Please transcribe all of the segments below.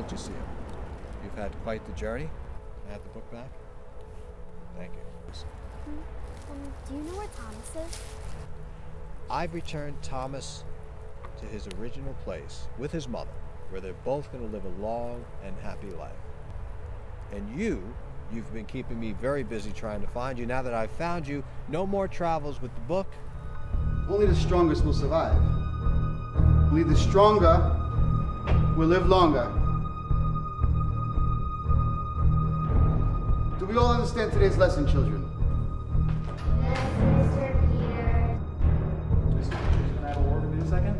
well, Lucille. You've had quite the journey. Can I have the book back? Thank you. Um, do you know where Thomas is? I've returned Thomas to his original place with his mother, where they're both going to live a long and happy life. And you, you've been keeping me very busy trying to find you. Now that I've found you, no more travels with the book. Only the strongest will survive. Only the stronger will live longer. We all understand today's lesson, children? Yes, Mr. Peter. Just a moment, in a second.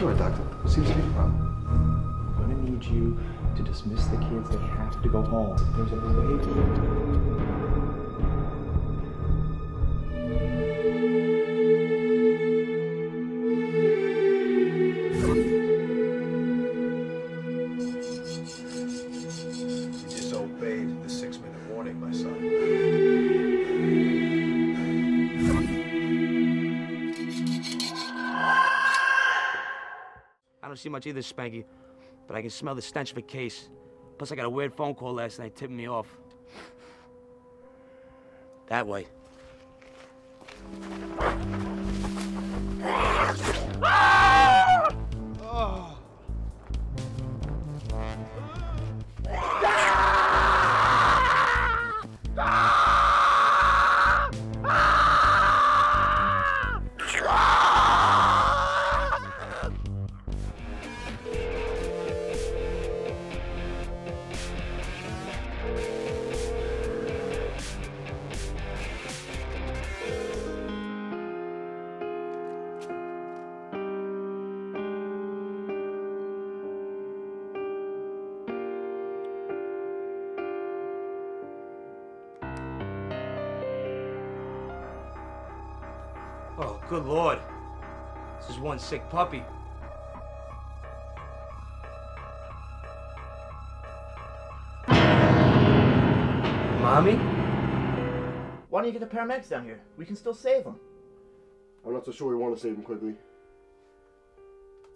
Sure, Doctor. What seems to be the problem? I'm gonna need you to dismiss the kids. They have to go home. There's a way. Don't see much either, Spanky, but I can smell the stench of a case. Plus, I got a weird phone call last night tipping me off. That way. Oh, good lord. This is one sick puppy. Mommy? Why don't you get the paramedics down here? We can still save him. I'm not so sure we want to save him quickly.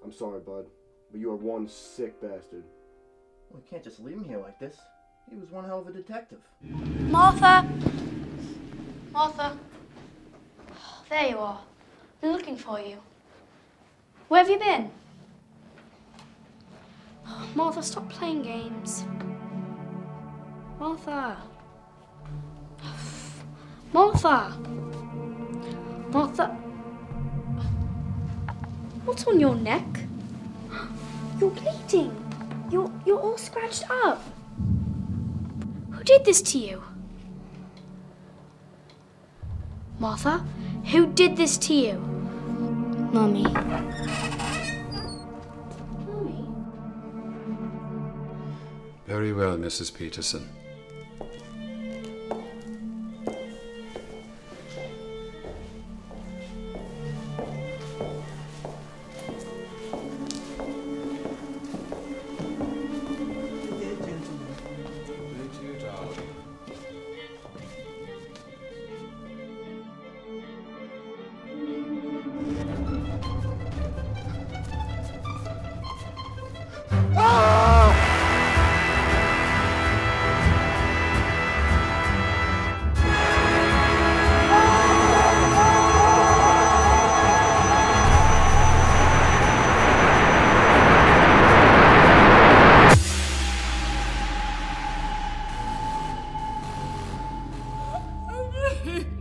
I'm sorry, bud, but you are one sick bastard. We can't just leave him here like this. He was one hell of a detective. Martha! Martha! There you are. Been looking for you. Where have you been? Oh, Martha, stop playing games. Martha! Martha! Martha! What's on your neck? You're bleeding. You're, you're all scratched up. Who did this to you? Martha, who did this to you? Mummy. Mummy? Very well, Mrs. Peterson. Ah! Oh. Hey!